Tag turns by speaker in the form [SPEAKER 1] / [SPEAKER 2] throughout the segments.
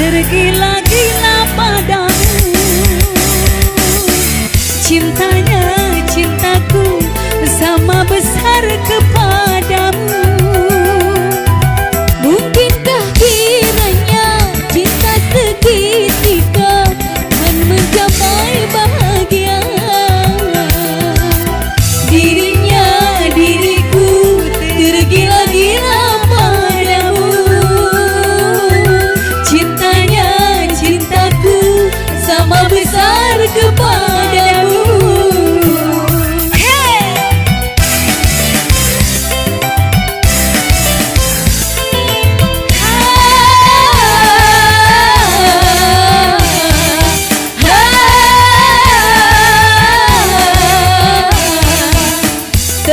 [SPEAKER 1] सिर गीला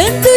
[SPEAKER 1] எனக்கு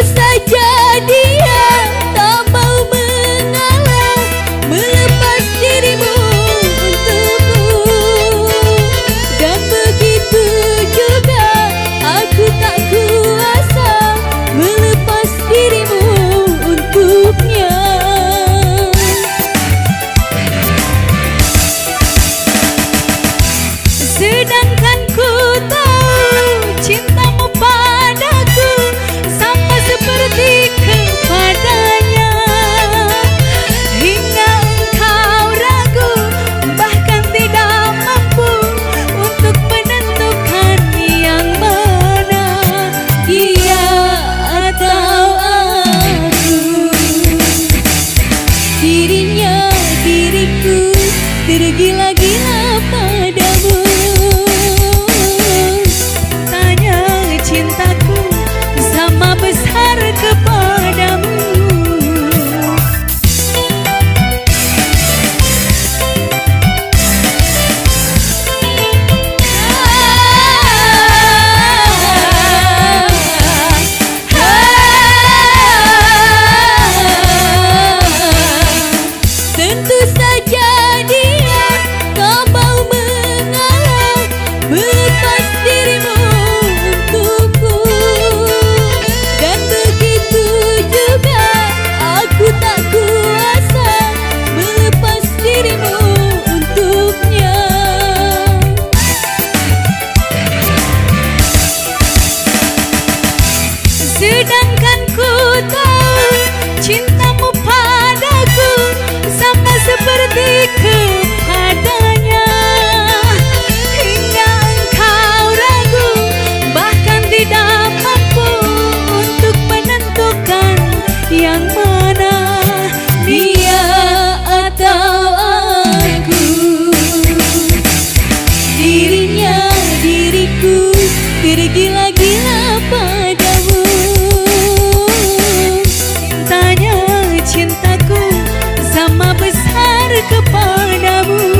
[SPEAKER 1] sedang kepadamu.